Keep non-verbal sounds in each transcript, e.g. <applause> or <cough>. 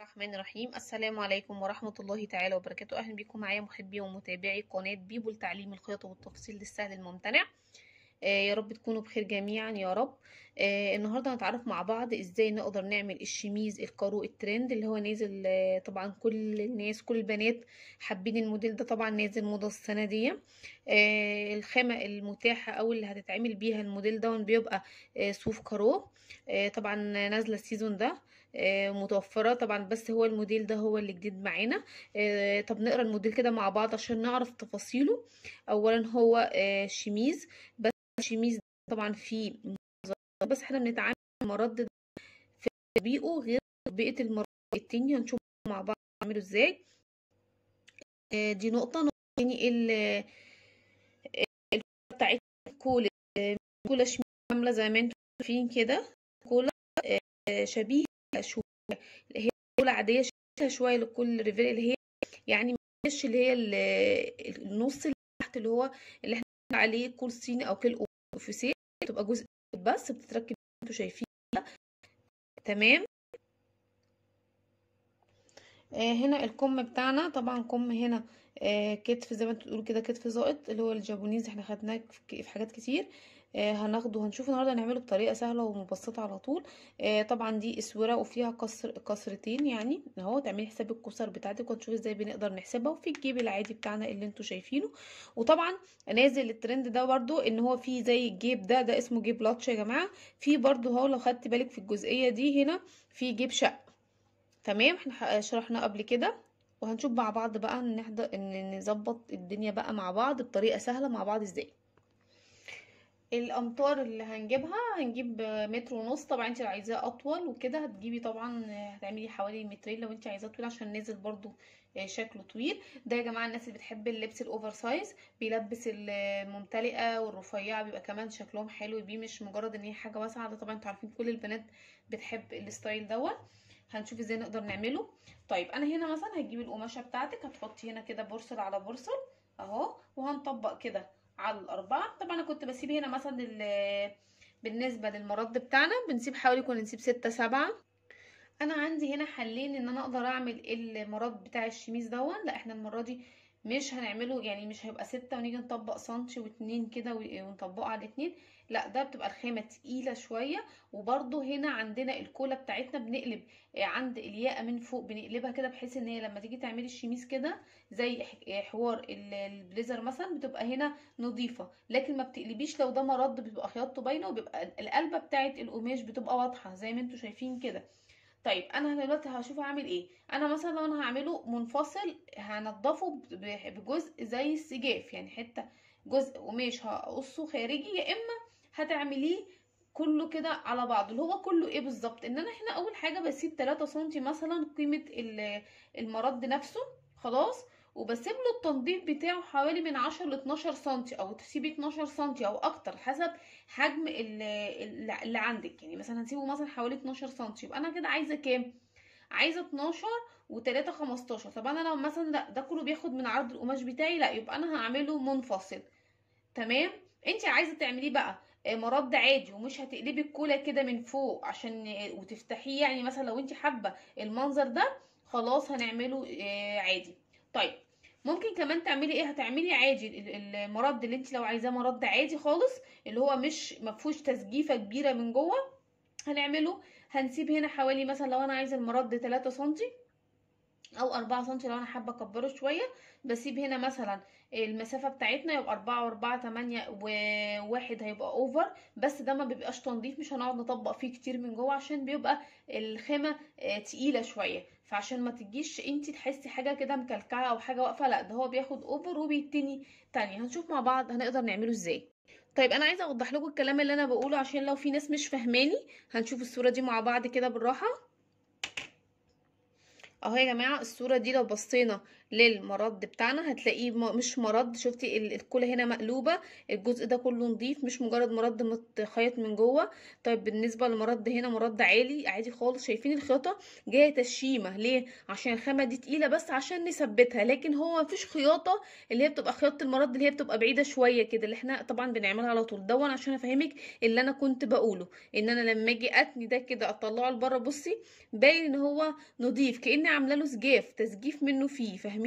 الرحمن الرحيم. السلام عليكم ورحمة الله تعالى وبركاته. أهلا بكم معايا محبي ومتابعي قناة بيبو لتعليم الخياطة والتفصيل للسهل الممتنع. آه يا رب تكونوا بخير جميعا يا رب. آه النهاردة هنتعرف مع بعض إزاي نقدر نعمل الشميز الكارو الترند اللي هو نازل آه طبعا كل الناس كل البنات حابين الموديل ده طبعا نازل موضة السنة دي. آه الخامة المتاحة أو اللي هتتعمل بيها الموديل ده بيبقى آه صوف carreaux آه طبعا نازلة ال season ده. آه متوفرة طبعا بس هو الموديل ده هو اللي جديد معانا. آه طب نقرأ الموديل كده مع بعض عشان نعرف تفاصيله. اولا هو آه شميز. بس الشميز طبعا فيه بس إحنا بنتعامل المرد في تطبيقه غير تطبيقة المرد التاني هنشوف مع بعض نعمله إزاي. دي نقطة. نقطة تاني ال بتاعت كولا شميز عاملة زي ما أنتم شايفين كده. كولا شبيه شوية هي كولا عادية شبيهة شوية لكل ريفيل اللي هي يعني مش اللي هي النص اللي تحت اللي هو اللي إحنا عليه كول صيني أو كل اوفيسيه تبقى جزء بس بتتركب أنتوا شايفين تمام؟ آه هنا الكم بتاعنا. طبعا كم هنا آه كتف زي ما أنتوا بتقولوا كده كتف زائد اللي هو ال japonaise. إحنا خدناه في حاجات كتير. آه هناخده هنشوف النهارده هنعمله بطريقة سهلة ومبسطة على طول. آه طبعا دي أسورة وفيها كسر كسرتين يعني اهو تعملي حساب الكسر بتاعتك وهنشوف إزاي بنقدر نحسبها وفي الجيب العادي بتاعنا اللي أنتوا شايفينه. وطبعا نازل الترند ده برضو إن هو في زي الجيب ده ده اسمه جيب لاتش يا جماعة. في برضو أهو لو خدت بالك في الجزئية دي هنا في جيب شق تمام؟ إحنا شرحنا قبل كده. وهنشوف مع بعض بقى نحضر إن نظبط الدنيا بقى مع بعض بطريقة سهلة مع بعض إزاي. الأمتار اللي هنجيبها هنجيب متر ونص. طبعا انت لو عايزاه أطول وكده هتجيبي طبعا هتعملي حوالي مترين لو انت عايزاه طويل عشان نازل برضو شكله طويل. ده يا جماعة الناس اللي بتحب اللبس ال oversize بيلبس الممتلئة والرفيعة بيبقى كمان شكلهم حلو. بيه مش مجرد إن هي حاجة واسعة ده طبعا أنتوا عارفين كل البنات بتحب ال style دوت هنشوف إزاي نقدر نعمله. طيب أنا هنا مثلا هتجيبي القماشة بتاعتك هتحطي هنا كده برسل على برسل أهو وهنطبق كده. على الأربعة. طبعا أنا كنت بسيب هنا مثلا بالنسبة للمرد بتاعنا بنسيب حوالي كنا نسيب ستة سبعة. أنا عندي هنا حلين إن أنا أقدر أعمل المرد بتاع الشميز دون لا إحنا المرة دي مش هنعمله يعني مش هيبقى ستة ونيجي نطبق سنتي واتنين كده ونطبقه على الاتنين لا ده بتبقى الخامة تقيلة شوية. وبرده هنا عندنا الكولا بتاعتنا بنقلب عند الياقة من فوق بنقلبها كده بحيث إن هي لما تيجي تعملي الشميز كده زي حوار البليزر مثلا بتبقى هنا نظيفة. لكن ما بتقلبيش لو ده مرد بتبقى خياطته باينة وبيبقى القلبة بتاعت القماش بتبقى واضحة زي ما أنتوا شايفين كده. طيب أنا دلوقتي هشوف هعمل إيه؟ أنا مثلا لو أنا هعمله منفصل هنضفه بجزء زي السجاف يعني حتة جزء قماش هقصه خارجي يا إما هتعمليه كله كده على بعض اللي هو كله إيه بالظبط؟ إن أنا هنا أول حاجة بسيب 3 سم مثلا قيمة المرد نفسه خلاص؟ وبسيب له التنظيف بتاعه حوالي من 10 ل 12 سم أو تسيبي 12 سم أو أكتر حسب حجم اللي عندك. يعني مثلا هنسيبه مثلا حوالي 12 سم يبقى أنا كده عايزة كام؟ عايزة 12 و3 15 طب أنا لو مثلا لا ده كله بياخد من عرض القماش بتاعي لا يبقى أنا هعمله منفصل. تمام؟ انت عايزة تعمليه بقى مرد عادي ومش هتقلبي الكولا كده من فوق عشان وتفتحيه. يعني مثلا لو انت حابة المنظر ده خلاص هنعمله عادي. طيب ممكن كمان تعملي إيه؟ هتعملي عادي. المرد اللي انت لو عايزاه مرد عادي خالص اللي هو مش مفهوش تسجيفه كبيرة من جوه هنعمله. هنسيب هنا حوالي مثلا لو أنا عايزة المرد 3 سم أو 4 سم لو أنا حابة أكبره شوية بسيب هنا مثلا المسافة بتاعتنا يبقى 4 و4 8 وواحد هيبقى over بس ده ما بيبقاش تنظيف مش هنقعد نطبق فيه كتير من جوه عشان بيبقى الخامة تقيلة شوية. فعشان ما تجيش انت تحسي حاجة كده مكلكعة أو حاجة واقفة لأ ده هو بياخد over وبيتني تاني هنشوف مع بعض هنقدر نعمله إزاي. طيب أنا عايزة أوضح لكم الكلام اللي أنا بقوله عشان لو في ناس مش فاهماني هنشوف الصورة دي مع بعض كده بالراحة. اهو يا جماعة الصورة دي لو بصينا للمرد بتاعنا هتلاقيه مش مرد شفتي الكولا هنا مقلوبة الجزء ده كله نظيف مش مجرد مرد متخيط من جوه. طيب بالنسبة للمرد هنا مرد عالي عادي خالص شايفين الخياطة جاية تشيمه ليه؟ عشان الخامة دي تقيلة بس عشان نثبتها لكن هو مفيش خياطة اللي هي بتبقى خياطة المرد اللي هي بتبقى بعيدة شوية كده اللي إحنا طبعا بنعملها على طول. دون عشان أفهمك اللي أنا كنت بقوله إن أنا لما أجي أتني ده كده أطلعه لبره بصي باين إن هو نظيف كأني عاملة له سجاف تسجيف منه فيه فاهمين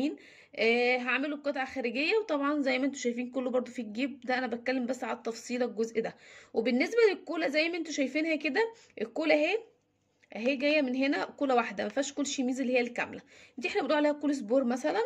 آه هعمله بقطعة خارجية وطبعا زي ما أنتم شايفين كله برده في الجيب ده أنا بتكلم بس على التفصيله الجزء ده. وبالنسبة للكولا زي ما أنتم شايفينها كده الكولا اهي اهي جاية من هنا كولا واحدة ما فيهاش كل شيميز اللي هي الكاملة. دي إحنا بنقول عليها كول سبور مثلا.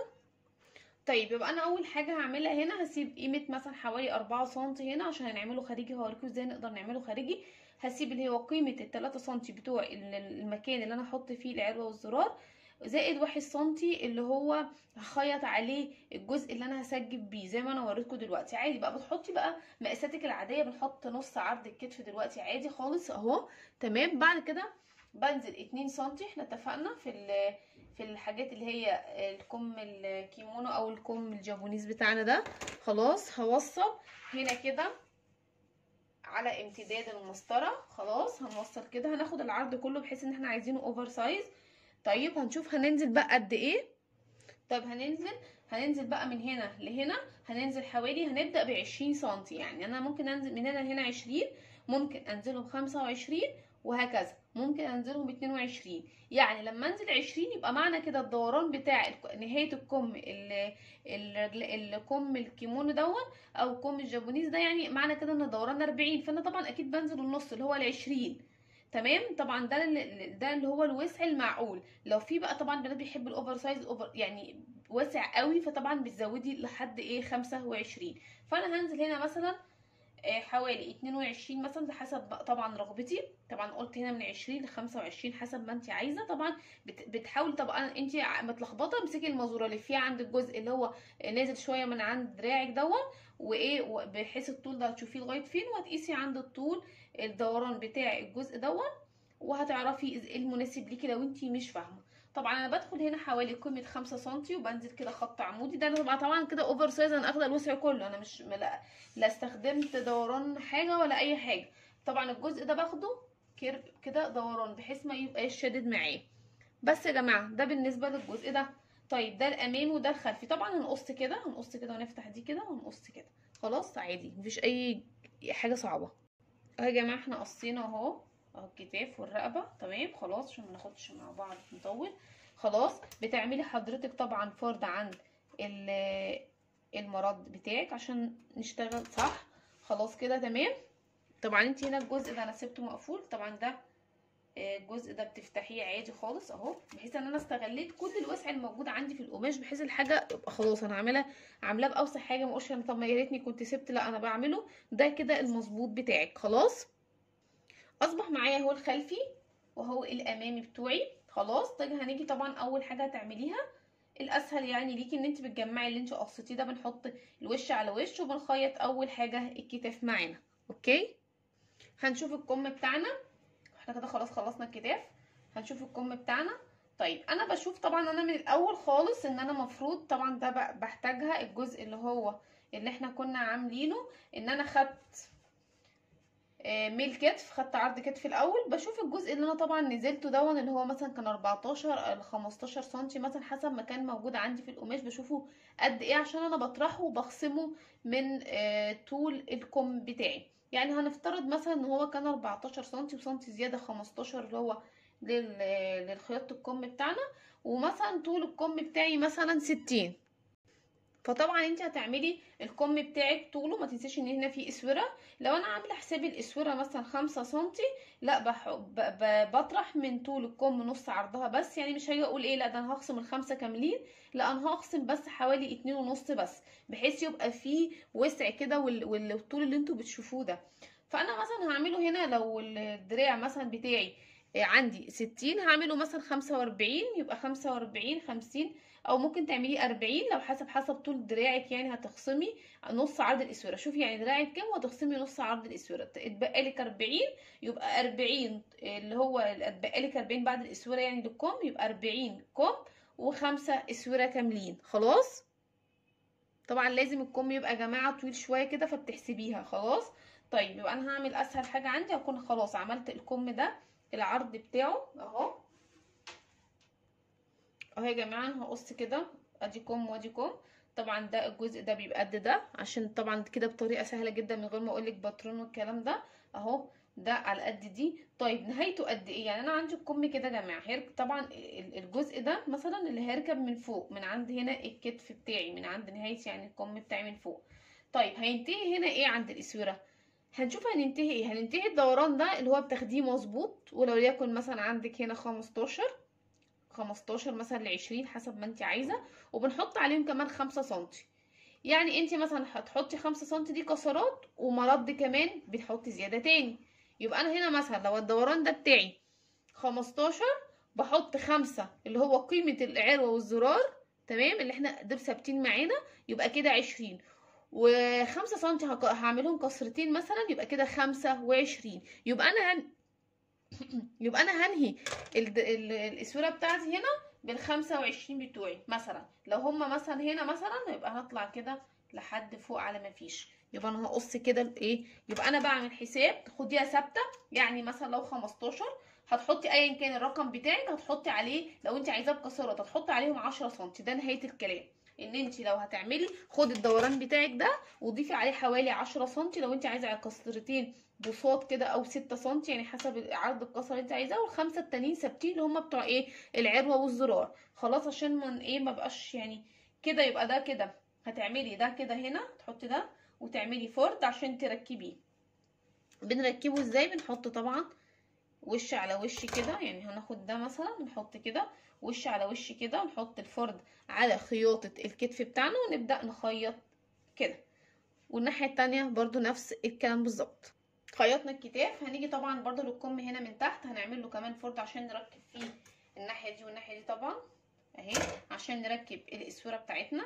طيب يبقى أنا أول حاجة هعملها هنا هسيب قيمة مثلا حوالي 4 سم هنا عشان هنعمله خارجي. هوريكم إزاي نقدر نعمله خارجي. هسيب اللي هو قيمة ال 3 سم بتوع المكان اللي أنا هحط فيه العروة والزرار. زائد واحد سنتي اللي هو هخيط عليه الجزء اللي أنا هسجب بيه زي ما أنا وريتكم دلوقتي. عادي بقى بتحطي بقى مقاساتك العادية بنحط نص عرض الكتف دلوقتي عادي خالص أهو. تمام؟ بعد كده بنزل اتنين سنتي إحنا اتفقنا في في الحاجات اللي هي الكم الكيمونو أو الكم الجابونيز بتاعنا ده. خلاص هوصل هنا كده على امتداد المسطرة. خلاص هنوصل كده. هناخد العرض كله بحيث إن إحنا عايزينه oversize طيب هنشوف هننزل بقى قد إيه. طب هننزل هننزل بقى من هنا لهنا هننزل حوالي هنبدأ بعشرين سنتي يعني. أنا ممكن أنزل من هنا لهنا عشرين ممكن أنزلهم خمسة وعشرين وهكذا. ممكن أنزلهم ب 22 يعني لما أنزل 20 يبقى معنى كده الدوران بتاع نهاية الكم الكم الكيمونو دوت أو كم الجابونيز ده يعني معنى كده إن دوران 40 فأنا طبعا أكيد بنزل النص اللي هو ال 20 تمام؟ طبعا ده ده اللي هو الوسع المعقول. لو في بقى طبعا بنات بيحب ال oversize over يعني واسع قوي فطبعا بتزودي لحد إيه؟ 25 فأنا هنزل هنا مثلا حوالي 22 مثلا حسب طبعا رغبتي. طبعا قلت هنا من 20 ل 25 حسب ما انت عايزة. طبعا بتحاولي طبعا انت متلخبطة امسكي المازوره اللي فيها عند الجزء اللي هو نازل شوية من عند دراعك دوت وإيه؟ بحيث الطول ده هتشوفيه لغاية فين وهتقيسي عند الطول الدوران بتاع الجزء دوت وهتعرفي إيه المناسب ليكي لو انت مش فاهمة. طبعا أنا بدخل هنا حوالي قيمة 5 سم وبنزل كده خط عمودي. ده أنا طبعا كده oversize أنا أخدة الوسع كله. أنا مش لا, لا استخدمت دوران حاجة ولا أي حاجة. طبعا الجزء ده باخده كده دوران بحيث ما يبقاش شادد معايا. بس يا جماعة ده بالنسبة للجزء ده. طيب ده الامامي وده الخلفي. طبعا هنقص كده هنقص كده ونفتح دي كده ونقص كده. خلاص عادي مفيش أي حاجة صعبة. اهو يا جماعة إحنا قصينا اهو. اهو الكتاف والرقبة. تمام خلاص عشان ما ناخدش مع بعض نطول. خلاص بتعملي حضرتك طبعا فرد عن المرد بتاعك عشان نشتغل صح؟ خلاص كده تمام؟ طبعا انت هنا الجزء ده أنا سبته مقفول. طبعا ده الجزء ده بتفتحيه عادي خالص اهو بحيث ان أنا استغليت كل الوسع الموجود عندي في القماش بحيث الحاجة يبقى خلاص أنا عاملاه عاملاه بأوسع حاجة ما اقولش طب ما يا ريتني كنت سبت لا أنا بعمله ده كده المظبوط بتاعك خلاص؟ اصبح معايا هو الخلفي وهو الامامي بتوعي خلاص؟ طيب هنيجي طبعا أول حاجة هتعمليها الأسهل يعني ليكي إن أنت بتجمعي اللي أنت قصيتيه ده بنحط الوش على وش وبنخيط أول حاجة الكتاف معانا okay؟ هنشوف الكم بتاعنا. إحنا كده خلاص خلصنا الكتاف هنشوف الكم بتاعنا. طيب أنا بشوف طبعا أنا من الأول خالص إن أنا مفروض طبعا ده بحتاجها الجزء اللي هو اللي إحنا كنا عاملينه إن أنا خدت ميل كتف خدت عرض كتف الأول. بشوف الجزء اللي أنا طبعا نزلته دوت اللي هو مثلا كان 14 ل 15 سم مثلا حسب ما كان موجود عندي في القماش بشوفه قد إيه عشان أنا بطرحه وبخصمه من طول الكم بتاعي. يعني هنفترض مثلا ان هو كان 14 سم وسنتي زيادة 15 اللي هو للخياطة الكم بتاعنا ومثلا طول الكم بتاعي مثلا 60 فطبعا انت هتعملي الكم بتاعك طوله ما تنسيش ان هنا في اسورة. لو أنا عاملة حساب الاسورة مثلا خمسة سنتي لا. بطرح من طول الكم نص عرضها بس. يعني مش هاجي أقول إيه لا ده أنا هخصم الخمسة كاملين. لا أنا هخصم بس حوالي اتنين ونص بس بحيث يبقى فيه وسع كده وال... والطول اللي أنتوا بتشوفوه ده. فأنا مثلا هعمله هنا لو الدراع مثلا بتاعي عندي ستين هعمله مثلا خمسة وأربعين يبقى خمسة وأربعين خمسين. أو ممكن تعمليه 40 لو حسب حسب طول دراعك يعني هتخصمي نص عرض الإسورة. شوفي يعني دراعك كام وهتخصمي نص عرض الإسورة. اتبقى لك 40 يبقى 40 اللي هو اتبقى لك 40 بعد الإسورة يعني للكم يبقى 40 كم وخمسة إسورة كاملين. خلاص؟ طبعا لازم الكم يبقى يا جماعة طويل شوية كده فبتحسبيها. خلاص؟ طيب يبقى أنا هعمل أسهل حاجة عندي هكون خلاص عملت الكم ده العرض بتاعه أهو. أهو يا جماعة هقص كده أدي كم وأدي كم طبعا ده الجزء ده بيبقى قد ده عشان طبعا كده بطريقة سهلة جدا من غير ما اقولك باترون والكلام ده. أهو ده على قد دي. طيب نهايته قد إيه؟ يعني أنا عندي الكم كده يا جماعة. هيركب طبعا الجزء ده مثلا اللي هيركب من فوق من عند هنا الكتف بتاعي من عند نهاية يعني الكم بتاعي من فوق. طيب هينتهي هنا إيه عند الأسورة؟ هنشوف هننتهي إيه. هننتهي الدوران ده اللي هو بتاخديه مظبوط ولو يكن مثلا عندك هنا 15 15 مثلا ل 20 حسب ما انت عايزة وبنحط عليهم كمان 5 سم يعني انت مثلا هتحطي 5 سم دي كسرات ومرد كمان بتحطي زيادة تاني. يبقى أنا هنا مثلا لو الدوران ده بتاعي 15 بحط 5 اللي هو قيمة العروه والزرار تمام؟ اللي إحنا دول ثابتين معانا يبقى كده 20 وخمسة سنتي هعملهم كسرتين مثلا يبقى كده خمسة وعشرين. يبقى أنا. <clears throat> يبقى أنا هنهي ال... ال... الإسورة بتاعتي هنا بالخمسة وعشرين بتوعي مثلا. لو هما مثلا هنا مثلا يبقى هطلع كده لحد فوق على ما فيش. يبقى أنا هقص كده إيه؟ يبقى أنا بعمل حساب تاخديها ثابتة يعني مثلا لو 15 هتحطي ايا كان الرقم بتاعك هتحطي عليه لو أنت عايزاه بكسرات هتحطي عليهم 10 سم ده نهاية الكلام. إن أنت لو هتعملي خدي الدوران بتاعك ده وضيفي عليه حوالي 10 سم لو أنت عايزة على كسرتين بساط كده أو 6 سم يعني حسب عرض الكسره اللي أنت عايزاه والخمسة التانيين ثابتين اللي هم بتوع إيه؟ العروه والزرار. خلاص عشان من إيه ما بقاش يعني كده يبقى ده كده. هتعملي ده كده هنا تحطي ده وتعملي فرد عشان تركبيه. بنركبه إزاي؟ بنحط طبعا وش على وش كده يعني هناخد ده مثلا نحط كده وش على وش كده ونحط الفرد على خياطة الكتف بتاعنا ونبدأ نخيط كده. والناحية التانية برضو نفس الكلام بالظبط. خيطنا الكتاف. هنيجي طبعا برضو للكم هنا من تحت. هنعمل له كمان فرد عشان نركب فيه الناحية دي والناحية دي طبعا. أهي. عشان نركب الأسورة بتاعتنا.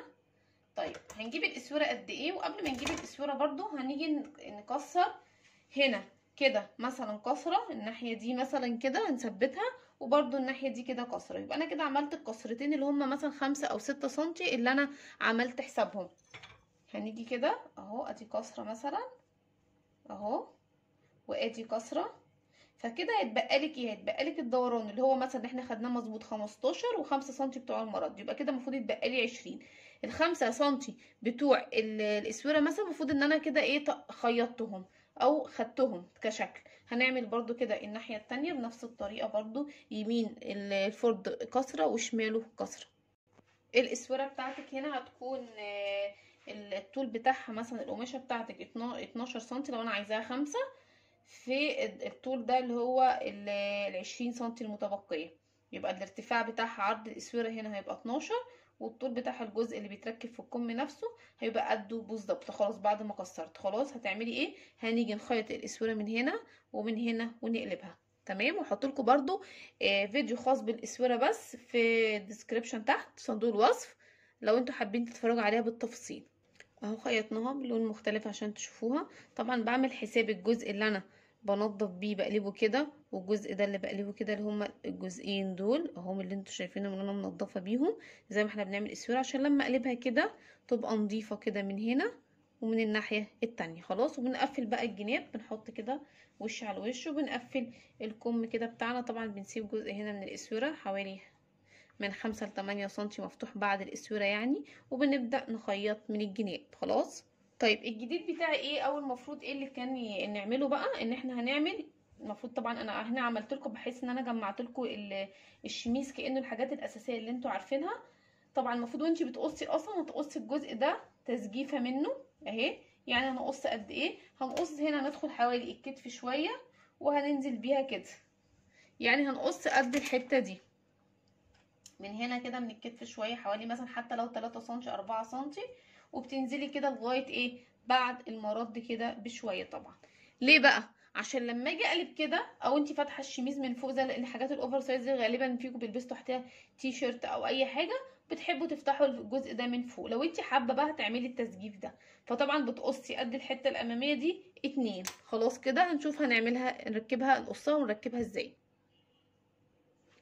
طيب هنجيب الأسورة قد إيه؟ وقبل ما نجيب الأسورة برضو هنيجي نكسر هنا كده مثلا كسرة. الناحية دي مثلا كده هنثبتها وبرده الناحية دي كده كسرة. يبقى أنا كده عملت الكسرتين اللي هم مثلا خمسة أو ستة سنتي اللي أنا عملت حسابهم. هنيجي كده أهو أدي كسرة مثلا. أهو. وادي كسرة. فكده هيتبقى لك إيه؟ هيتبقى لك الدوران اللي هو مثلا إحنا خدناه مظبوط 15 و5 سم بتوع المرض. يبقى كده المفروض يتبقى لي 20 الخمسة سم بتوع الأسورة مثلا المفروض إن أنا كده إيه خيطتهم أو خدتهم كشكل. هنعمل برضو كده الناحية التانية بنفس الطريقة برضو يمين الفرد كسرة وشماله كسرة. الأسورة بتاعتك هنا هتكون الطول بتاعها مثلا القماشة بتاعتك 12 سنتي لو أنا عايزاها خمسة في الطول ده اللي هو العشرين سنتي المتبقية. يبقى الارتفاع بتاعها عرض الاسورة هنا هيبقى 12 والطول بتاع الجزء اللي بيتركب في الكم نفسه هيبقى قده بالظبط. خلاص بعد ما كسرت. خلاص هتعملي إيه؟ هنيجي نخيط الاسوره من هنا ومن هنا ونقلبها. تمام؟ وهحط لكم برده آه فيديو خاص بالاسوره بس في الديسكريبشن تحت صندوق الوصف لو أنتوا حابين تتفرجوا عليها بالتفصيل. اهو خيطناها بلون مختلف عشان تشوفوها. طبعا بعمل حساب الجزء اللي أنا بنضف بيه بقلبه كده والجزء ده اللي بقلبه كده اللي هما الجزئين دول اهم اللي أنتوا شايفينهم اللي أنا منضفه بيهم. زي ما إحنا بنعمل اسوره عشان لما أقلبها كده تبقى نظيفة كده من هنا ومن الناحية التانية. خلاص وبنقفل بقى الجناب بنحط كده وش على وش وبنقفل الكم كده بتاعنا. طبعا بنسيب جزء هنا من الاسوره حوالي من خمسة لتمانية سنتي مفتوح بعد الأسورة يعني وبنبدأ نخيط من الجناب. خلاص؟ طيب الجديد بتاعي إيه؟ أو المفروض إيه اللي كان نعمله بقى؟ إن إحنا هنعمل المفروض طبعا أنا هنا عملت لكم بحيث إن أنا جمعت لكم الشميس كأنه الحاجات الأساسية اللي أنتوا عارفينها. طبعا المفروض وانتي بتقصي أصلا هتقصي الجزء ده تسجيفة منه أهي. يعني هنقص قد إيه؟ هنقص هنا ندخل حوالي الكتف شوية وهننزل بيها كده. يعني هنقص قد الحتة دي. من هنا كده من الكتف شوية حوالي مثلا حتى لو 3 سم 4 سم وبتنزلي كده لغاية إيه؟ بعد المرد كده بشوية طبعا. ليه بقى؟ عشان لما أجي أقلب كده أو انت فاتحة الشميز من فوق زي الحاجات ال oversize غالبا فيكم بيلبسوا تحتها تي شيرت أو أي حاجة بتحبوا تفتحوا الجزء ده من فوق. لو انت حابة بقى تعملي التسجيف ده فطبعا بتقصي قد الحتة الأمامية دي اتنين. خلاص كده هنشوف هنعملها نركبها نقصها ونركبها إزاي.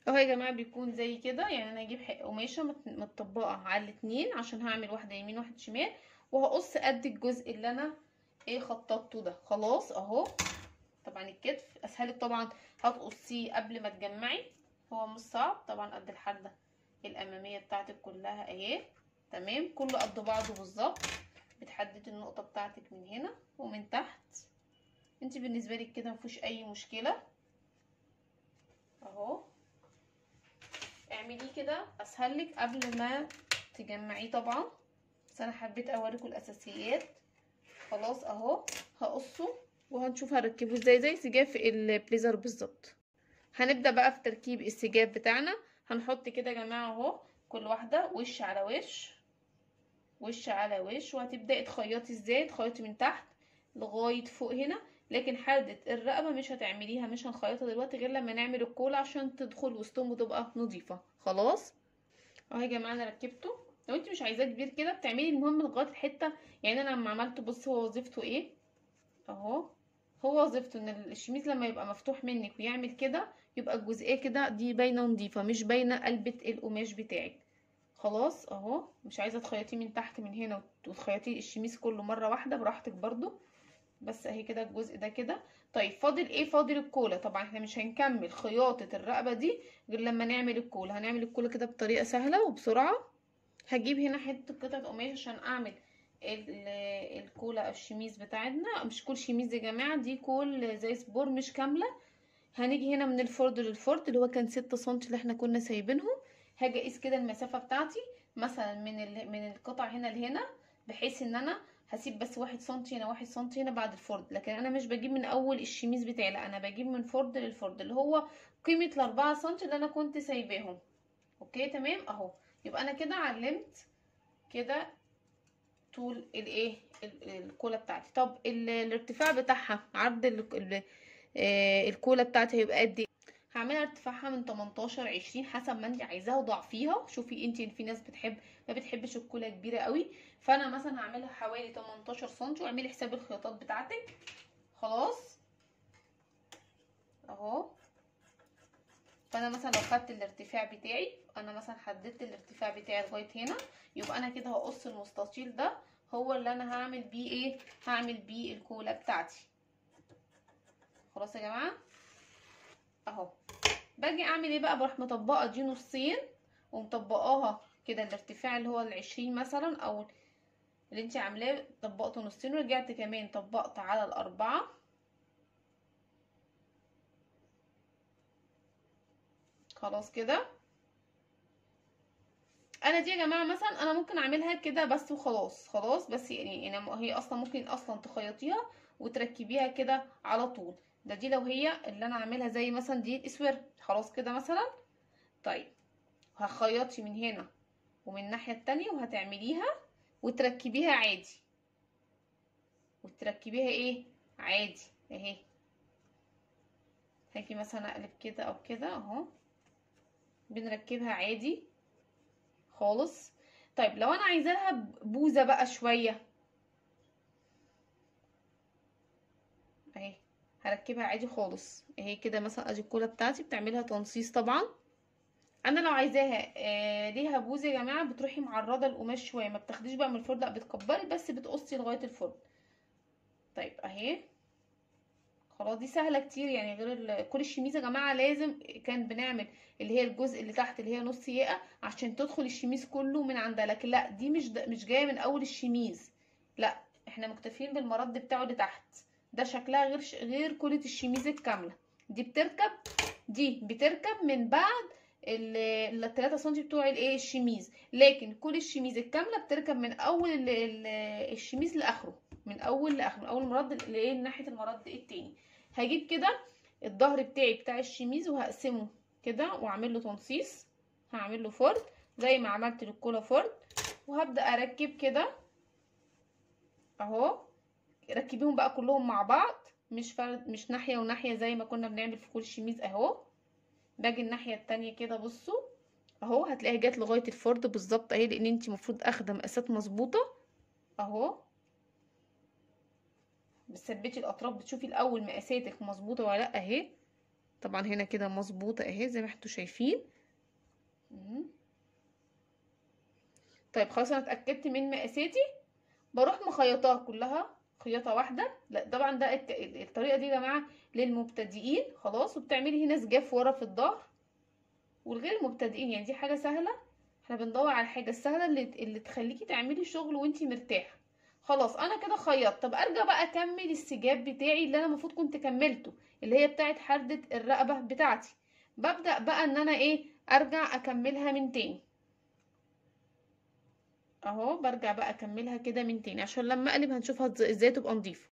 أهو يا جماعة بيكون زي كده. يعني أنا هجيب قماشة متطبقة على الاتنين عشان هعمل واحدة يمين واحدة شمال وهقص قد الجزء اللي أنا إيه خططته ده. خلاص أهو. طبعا الكتف اسهلك طبعا. هتقصيه قبل ما تجمعي. هو مش صعب. طبعا قد الحده الأمامية بتاعتك كلها أهي. تمام؟ كله قد بعضه بالظبط. بتحددي النقطة بتاعتك من هنا ومن تحت. انت بالنسبة لك كده مفيش أي مشكلة اهو اعمليه كده اسهل لك قبل ما تجمعيه طبعا. بس أنا حبيت أوريكم الأساسيات. خلاص أهو هقصه وهنشوف هركبه إزاي زي سجاف البليزر بالظبط. هنبدأ بقى في تركيب السجاف بتاعنا. هنحط كده يا جماعة أهو كل واحدة وش على وش وش على وش. وهتبدأي تخيطي إزاي؟ تخيطي من تحت لغاية فوق هنا. لكن حدة الرقبة مش هتعمليها مش هنخيطها دلوقتي غير لما نعمل الكولا عشان تدخل وسطهم وتبقى نظيفة. خلاص؟ اهو يا جماعة أنا ركبته. لو انت مش عايزاه كبير كده بتعملي المهم لغاية الحتة يعني أنا لما عملته بص هو وظيفته إيه؟ اهو. هو وظيفته إن الشميز لما يبقى مفتوح منك ويعمل كده يبقى الجزئية كده دي باينة نظيفه مش باينة قلبه القماش بتاعك. خلاص؟ اهو. مش عايزة تخيطيه من تحت من هنا وتخيطيه الشميز كله مرة واحدة براحتك برضو. بس اهي كده الجزء ده كده. طيب فاضل إيه؟ فاضل الكولا. طبعا إحنا مش هنكمل خياطة الرقبة دي غير لما نعمل الكولا. هنعمل الكولا كده بطريقة سهلة وبسرعة. هجيب هنا حتة قطعة قماش عشان أعمل الكولا الشميز بتاعتنا. مش كل شميز يا جماعة دي كل زي سبور مش كاملة. هنيجي هنا من الفرد للفرد اللي هو كان ستة سنتي اللي إحنا كنا سايبينهم. هاجي أقيس كده المسافة بتاعتي مثلا من من القطع هنا لهنا بحيث إن أنا هسيب بس واحد سنتي هنا واحد سنتي هنا بعد الفرد. لكن أنا مش بجيب من أول الشميز بتاعي لا أنا بجيب من فرد للفرد اللي هو قيمة الأربعة سنتي اللي أنا كنت سايباهم. أوكي تمام؟ أهو. يبقى أنا كده علمت كده طول الايه الكولا بتاعتي. طب الارتفاع بتاعها عرض آه، الكولا بتاعتي هيبقى قد إيه؟ هعملها ارتفاعها من 18 20 حسب ما انت عايزاها وضعفيها. شوفي انت في ناس بتحب ما بتحبش الكولا كبيرة قوي. فأنا مثلا هعملها حوالي 18 سم واعملي حساب الخياطات بتاعتك. خلاص؟ أهو. فأنا مثلا لو خدت الارتفاع بتاعي أنا مثلا حددت الارتفاع بتاعي لغاية هنا. يبقى أنا كده هقص المستطيل ده. هو اللي أنا هعمل بيه إيه؟ هعمل بيه الكولا بتاعتي. خلاص يا جماعة؟ اهو. باجي اعمل إيه بقى؟ بروح مطبقة دي نصين ومطبقاها كده الارتفاع اللي هو العشرين مثلا أو اللي انت عاملاه طبقته نصين ورجعت كمان طبقت على الأربعة. خلاص كده. أنا دي يا جماعة مثلا أنا ممكن أعملها كده بس وخلاص خلاص بس يعني, يعني هي أصلا ممكن أصلا تخيطيها وتركبيها كده على طول. ده دي لو هي اللي أنا عاملها زي مثلا دي الاسور خلاص كده مثلا. طيب هخيطي من هنا ومن الناحية التانية وهتعمليها وتركبيها عادي. وتركبيها إيه؟ عادي. أهي. هاجي مثلا أقلب كده أو كده أهو. بنركبها عادي خالص. طيب لو أنا عايزاها بوزه بقى شوية. أهي. هركبها عادي خالص. اهي كده مثلا ادي الكولا بتاعتي بتعملها تنصيص طبعا. أنا لو عايزاها آه ليها بوز يا جماعة بتروحي معرضة القماش شوية. ما بتاخديش بقى من الفرد لا بتكبري بس بتقصي لغاية الفرد طيب أهي. خلاص دي سهلة كتير يعني غير كل الشميز يا جماعة لازم كان بنعمل اللي هي الجزء اللي تحت اللي هي نص ياقة عشان تدخل الشميز كله من عندها. لكن لا دي مش مش جاية من أول الشميز لا إحنا مكتفين بالمرد بتاعه اللي تحت. ده شكلها غير غير كوله الشميز الكاملة. دي بتركب دي بتركب من بعد ال 3 سم بتوع الايه الشميز. لكن كل الشميز الكاملة بتركب من أول الشميز لآخره. من أول لآخره من أول مرد لايه ناحية المرد التاني. هجيب كده الظهر بتاعي بتاع الشميز وهقسمه كده وأعمل له تنصيص. هعمل له فرد زي ما عملت للكولا فرد. وهبدأ أركب كده أهو. ركبيهم بقى كلهم مع بعض مش فرد مش ناحية وناحية زي ما كنا بنعمل في كل شميز أهو. باجي الناحية التانية كده بصوا أهو هتلاقيها جت لغاية الفرد بالظبط أهي لأن انت المفروض أخدة مقاسات مظبوطة. أهو. بتثبتي الأطراف بتشوفي الأول مقاساتك مظبوطة ولا لأ أهي. طبعا هنا كده مظبوطة أهي زي ما أنتوا شايفين. طيب خلاص أنا اتأكدت من مقاساتي. بروح مخيطاها كلها. خياطة واحدة. لا طبعا ده الطريقة دي يا جماعة للمبتدئين. خلاص وبتعملي هنا سجاف ورا في الظهر والغير مبتدئين. يعني دي حاجة سهلة. إحنا بندور على الحاجة السهلة اللي اللي تخليكي تعملي شغل وانتي مرتاحة. خلاص أنا كده خيطت طب أرجع بقى أكمل السجاب بتاعي اللي أنا المفروض كنت كملته اللي هي بتاعت حردة الرقبة بتاعتي. ببدأ بقى إن أنا إيه أرجع أكملها من تاني. اهو برجع بقى اكملها كده من تاني عشان لما اقلب هنشوفها إزاي تبقى نظيفه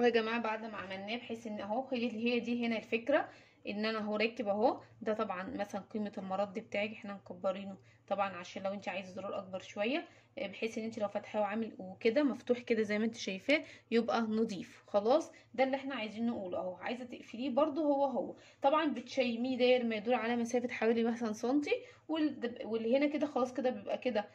ويا جماعة بعد ما عملناه بحيث ان اهو هي دي هنا الفكرة ان أنا اهو راكب اهو ده طبعا مثلا قيمة المرد بتاعك إحنا مكبرينه طبعا عشان لو انت عايزة زرار اكبر شوية بحيث ان انت لو فاتحاه وعامل وكده مفتوح كده زي ما انت شايفاه يبقى نظيف خلاص ده اللي إحنا عايزين نقوله اهو عايزة تقفليه برده هو هو. طبعا بتشيميه داير ما يدور على مسافة حوالي مثلا سنتي واللي هنا كده خلاص كده بيبقى كده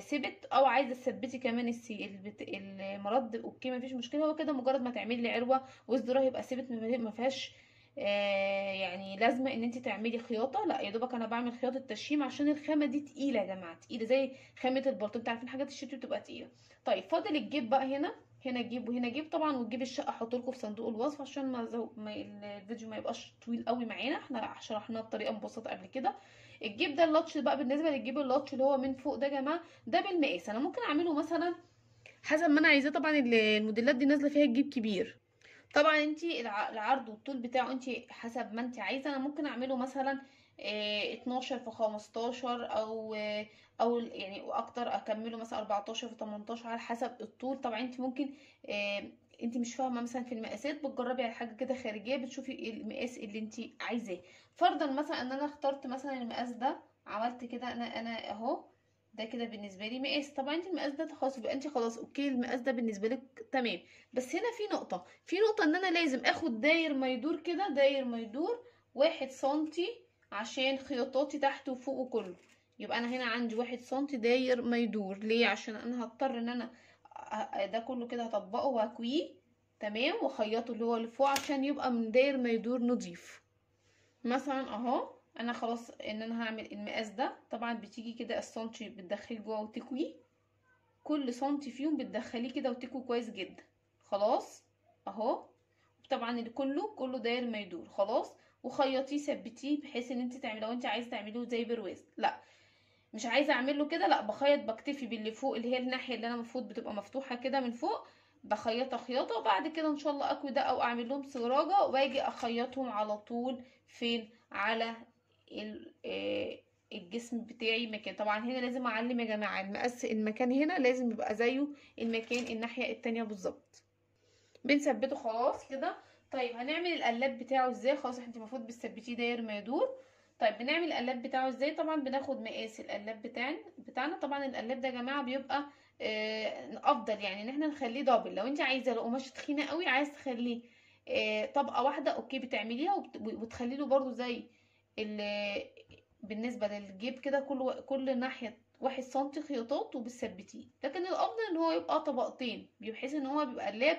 ثبت أو عايزة تثبتي كمان السي المرد okay مفيش مشكلة. هو كده مجرد ما تعملي عروة والزرار هيبقى ثبت ما فيهاش آه يعني لازمة إن انت تعملي خياطة. لا يا دوبك أنا بعمل خياطة تشييم عشان الخامة دي تقيلة يا جماعة تقيلة زي خامة البلطو. أنتوا عارفين حاجات الشتوي بتبقى تقيلة. طيب فاضل الجيب بقى هنا. هنا جيب وهنا جيب طبعا والجيب الشق هحط لكم في صندوق الوصف عشان ما, زو... ما الفيديو ما يبقاش طويل قوي معانا. إحنا شرحناه بطريقة مبسطة قبل كده. الجيب ده ال patch بقى بالنسبة للجيب ال patch اللي هو من فوق ده يا جماعة ده بالمقاس. أنا ممكن أعمله مثلا حسب ما أنا عايزاه. طبعا الموديلات دي نازلة فيها الجيب كبير. طبعا أنت العرض والطول بتاعه أنت حسب ما أنت عايزة. أنا ممكن أعمله مثلا آه 12 في 15 أو آه أو يعني أكتر أكمله مثلا 14 في 18 على حسب الطول. طبعا أنت ممكن آه انت مش فاهمة مثلا في المقاسات بتجربي على حاجة كده خارجية بتشوفي المقاس اللي انت عايزاه. فرضا مثلا إن أنا اخترت مثلا المقاس ده عملت كده أنا أنا أهو ده كده بالنسبة لي مقاس. طبعا انت المقاس ده خلاص يبقى انت خلاص okay المقاس ده بالنسبة لك تمام. بس هنا في نقطة. في نقطة إن أنا لازم آخد داير ما يدور كده داير ما يدور واحد سنتي عشان خياطاتي تحت وفوق وكله. يبقى أنا هنا عندي واحد سنتي داير ما يدور ليه؟ عشان أنا هضطر إن أنا ده كله كده هطبقه واكويه تمام؟ وأخيطه اللي هو اللي فوق عشان يبقى من داير ما يدور نضيف. مثلا أهو أنا خلاص إن أنا هعمل المقاس ده طبعا بتيجي كده السنتي بتدخليه جوه وتكويه. كل سنتي فيهم بتدخليه كده وتكوي كويس جدا. خلاص؟ أهو. طبعا كله كله داير ما يدور. خلاص؟ وخيطيه ثبتيه بحيث إن أنت تعملي لو أنت عايزة تعمليه زي برواز لأ مش عايزة أعمل له كده لأ بخيط بكتفي باللي فوق اللي هي الناحية اللي أنا المفروض بتبقى مفتوحة كده من فوق بخيطها خياطة وبعد كده إن شاء الله أكوي ده أو أعمل لهم سراجة وآجي أخيطهم على طول فين؟ على الجسم بتاعي مكان. طبعا هنا لازم أعلم يا جماعة المقاس المكان هنا لازم يبقى زيه المكان الناحية التانية بالظبط. بنثبته خلاص كده. طيب هنعمل القلاب بتاعه إزاي؟ خلاص انت المفروض بتثبتيه داير ما يدور. طيب بنعمل القلاب بتاعه إزاي؟ طبعا بناخد مقاس القلاب بتاعنا بتاعنا. طبعا القلاب ده يا جماعة بيبقى آه أفضل يعني إن إحنا نخليه double لو أنت عايزة لو قماشه تخينة قوي عايز تخليه آه طبقة واحدة okay بتعمليها وتخلي له برده زي بالنسبة للجيب كده كل كل ناحية واحد سنتي خياطات وبتثبتيه. لكن الأفضل إن هو يبقى طبقتين بحيث إن هو بيبقى القلاب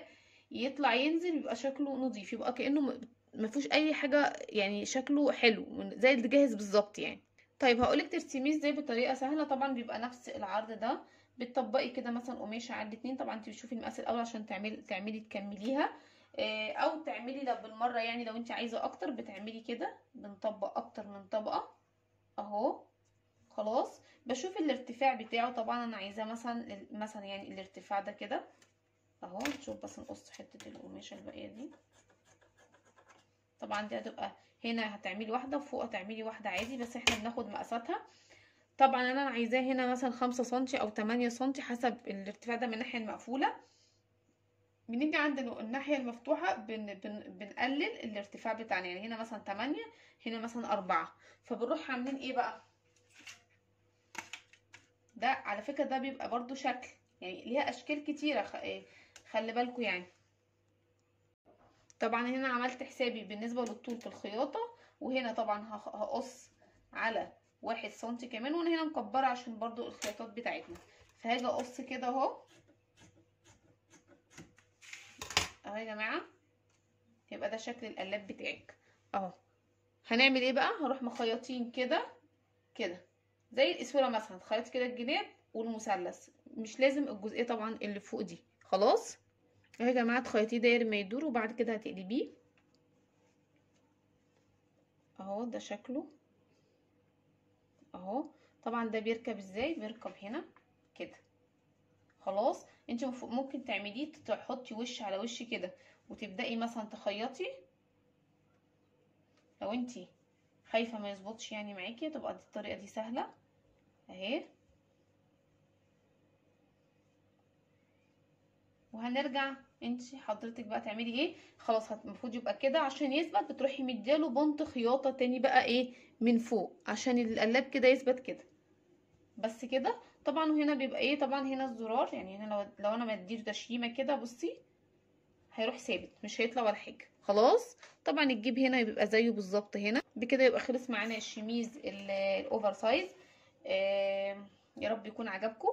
يطلع ينزل يبقى شكله نظيف يبقى كأنه ما فيهوش أي حاجة يعني شكله حلو زي اللي جاهز بالظبط يعني. طيب هقولك ترسميه إزاي بطريقة سهلة طبعا بيبقى نفس العرض ده. بتطبقي كده مثلا قماشة على الاتنين طبعا انت بتشوفي المقاس الأول عشان تعملي تعملي تكمليها. أو تعملي لو بالمرة يعني لو انت عايزة أكتر بتعملي كده. بنطبق أكتر من طبقة. أهو. خلاص. بشوف الارتفاع بتاعه طبعا أنا عايزاه مثلا مثلا يعني الارتفاع ده كده. أهو. نشوف بس نقص حتة القماشة الباقية دي. طبعا دي هتبقى هنا هتعملي واحدة وفوق هتعملي واحدة عادي بس إحنا بناخد مقاساتها. طبعا أنا عايزاه هنا مثلا خمسة سنتي أو تمانية سنتي حسب الارتفاع ده من الناحية المقفولة. بنيجي عند الناحية المفتوحة بن بن بنقلل الارتفاع بتاعنا يعني هنا مثلا 8 هنا مثلا 4 فبنروح عاملين إيه بقى؟ ده على فكرة ده بيبقى برضو شكل يعني ليها أشكال كتيرة خلي بالكم يعني. طبعا هنا عملت حسابي بالنسبة للطول في الخياطة وهنا طبعا هقص على واحد سنتي كمان وأنا هنا مكبرة عشان برضو الخياطات بتاعتنا. فهاجي أقص كده أهو. أهو يا جماعة. يبقى ده شكل القلاب بتاعك. أهو. هنعمل إيه بقى؟ هنروح مخيطين كده كده. زي الأسورة مثلا تخيطي كده الجناب والمثلث. مش لازم الجزئية طبعا اللي فوق دي. خلاص؟ اهي يا جماعة تخيطيه داير ما يدور وبعد كده هتقلبيه. اهو ده شكله. اهو طبعا ده بيركب إزاي؟ بيركب هنا كده. خلاص انت ممكن تعمليه تحطي وش على وش كده وتبدأي مثلا تخيطي. لو انت خايفة ما يظبطش يعني معاكي تبقى دي الطريقة دي سهلة. اهي. وهنرجع انت حضرتك بقى تعملي إيه؟ خلاص المفروض يبقى كده عشان يثبت بتروحي مدياله بنط خياطة تاني بقى إيه؟ من فوق عشان القلاب كده يثبت كده. بس كده؟ طبعا وهنا بيبقى إيه؟ طبعا هنا الزرار يعني هنا لو, لو أنا مديله تشييمه كده بصي هيروح ثابت مش هيطلع ولا حاجة. خلاص؟ طبعا الجيب هنا بيبقى زيه بالظبط هنا. بكده يبقى خلص معانا الشميز ال oversize آه يا رب يكون عجبكم.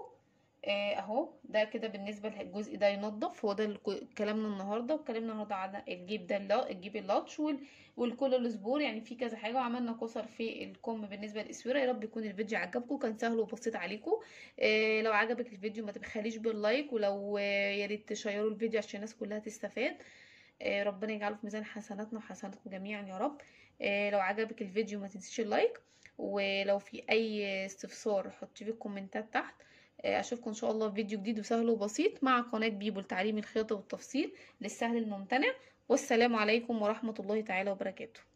اهو ده كده بالنسبة للجزء ده ينضف. هو ده كلامنا النهارده اتكلمنا النهارده على الجيب ده الجيب ال patch والكول الاسبور يعني في كذا حاجة وعملنا كسر في الكم بالنسبة للاسوره يا رب يكون الفيديو عجبكم. كان سهل وبسيط عليكم. آه لو عجبك الفيديو ما تبخليش بال like ولو آه يا ريت تشيروا الفيديو عشان الناس كلها تستفاد. آه ربنا يجعله في ميزان حسناتنا وحسناتكم جميعا يا رب. آه لو عجبك الفيديو ما تنسيش ال like. ولو في أي استفسار حطيه في الكومنتات تحت. أشوفكم إن شاء الله في فيديو جديد وسهل وبسيط مع قناة بيبو لتعليم الخياطة والتفصيل للسهل الممتنع. والسلام عليكم ورحمة الله تعالى وبركاته.